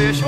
fish